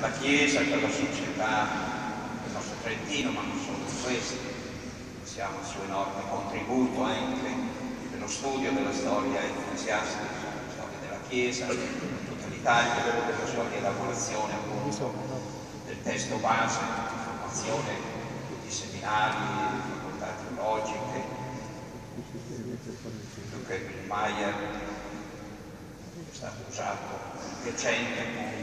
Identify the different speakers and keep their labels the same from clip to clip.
Speaker 1: per la Chiesa, per la società del nostro Trentino, ma non solo per questo. Siamo il suo enorme contributo anche nello studio della storia ecclesiastica, della storia della Chiesa, tutta l'Italia, della sua rielaborazione appunto del testo base, di formazione di seminari, facoltà teologiche. Luca Maier è stato usato recente appunto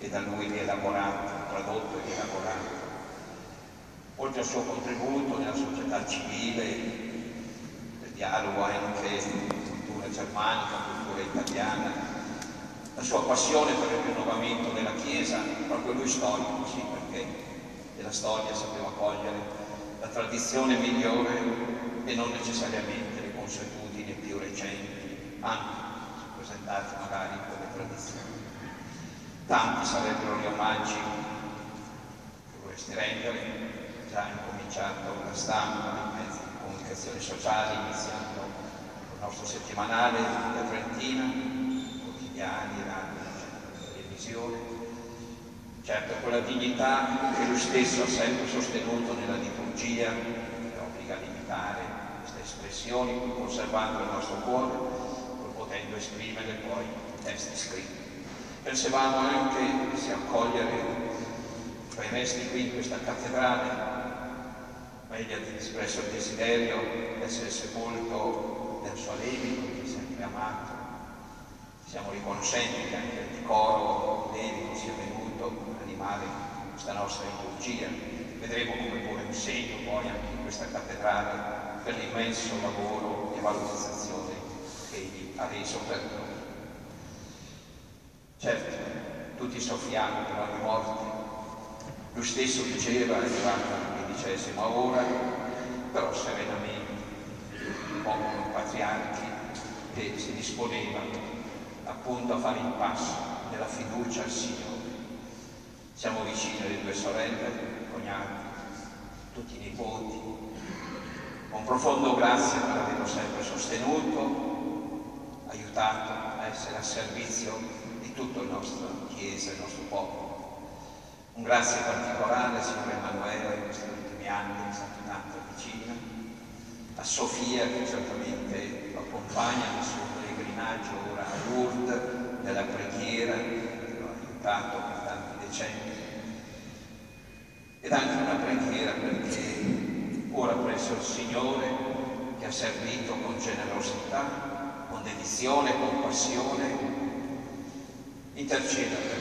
Speaker 1: e da lui rielaborato, tradotto e rielaborato. Oltre al suo contributo nella società civile, nel dialogo anche cultura germanica, cultura italiana, la sua passione per il rinnovamento della Chiesa, proprio lui storico, sì, perché della storia sapeva cogliere la tradizione migliore e non necessariamente le consuetudini più recenti, anche Tanti sarebbero gli omaggi che vorresti rendere, già incominciato la stampa, i mezzi di comunicazione sociale, iniziando il nostro settimanale da Trentina, quotidiani, radio, televisione. Certo, quella dignità che lui stesso ha sempre sostenuto nella liturgia, che obbliga a limitare queste espressioni, conservando il nostro cuore, pur potendo esprimere poi testi scritti. Pensavamo anche se accogliere tra i resti qui in questa cattedrale, meglio ha espresso il desiderio di essere sepolto nel suo Levico, che sempre amato. Siamo riconoscenti che anche il coro Levico sia venuto ad animare questa nostra liturgia. Vedremo come pure un segno poi anche in questa cattedrale per l'immenso lavoro e valorizzazione che egli ha reso per noi. Certo, tutti soffriamo per la morte. Lui stesso diceva, è arrivata l'undicesima ora, però serenamente, un po' un patriarchi che si disponeva appunto a fare il passo nella fiducia al Signore. Siamo vicini alle due sorelle, cognati, tutti i nipoti, con profondo grazie per averlo sempre sostenuto, aiutato a essere a servizio di tutta la nostra Chiesa, il nostro popolo. Un grazie particolare, signore Emanuele, in questi ultimi anni è stato tanto vicino, a Sofia che certamente lo accompagna nel suo pellegrinaggio ora a Lourdes, nella preghiera, che lo ha aiutato per tanti decenni. Ed anche una preghiera perché ora presso il Signore che ha servito con generosità, con dedizione, con passione, interceda